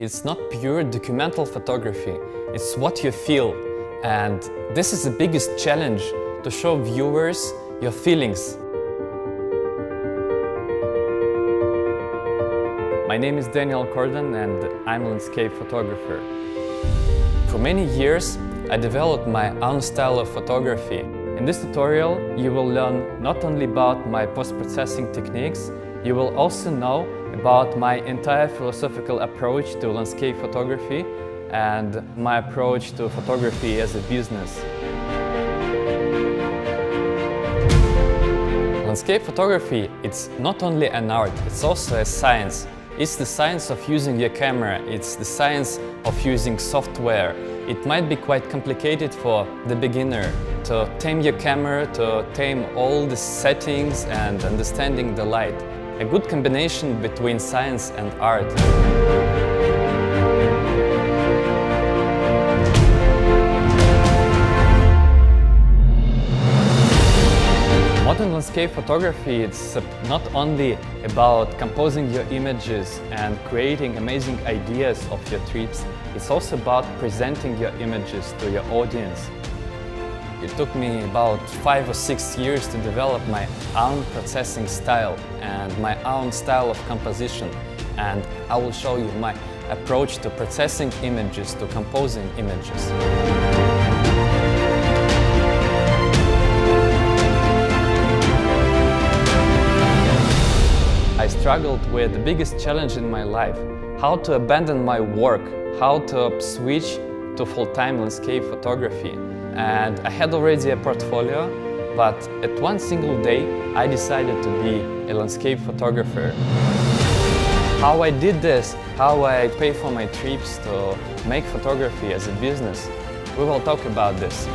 It's not pure documental photography, it's what you feel. And this is the biggest challenge, to show viewers your feelings. My name is Daniel Kordan and I'm a landscape photographer. For many years, I developed my own style of photography. In this tutorial, you will learn not only about my post-processing techniques, you will also know about my entire philosophical approach to landscape photography and my approach to photography as a business. Landscape photography, it's not only an art, it's also a science. It's the science of using your camera, it's the science of using software. It might be quite complicated for the beginner to tame your camera, to tame all the settings and understanding the light. A good combination between science and art. Modern landscape photography it's not only about composing your images and creating amazing ideas of your trips, it's also about presenting your images to your audience. It took me about five or six years to develop my own processing style and my own style of composition and I will show you my approach to processing images, to composing images. I struggled with the biggest challenge in my life, how to abandon my work, how to switch to full-time landscape photography. And I had already a portfolio, but at one single day I decided to be a landscape photographer. How I did this, how I pay for my trips to make photography as a business, we will talk about this.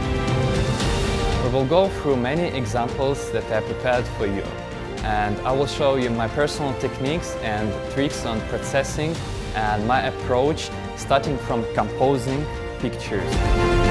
We will go through many examples that I prepared for you and I will show you my personal techniques and tricks on processing and my approach starting from composing pictures.